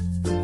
Bye.